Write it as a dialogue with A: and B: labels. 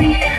A: Yeah.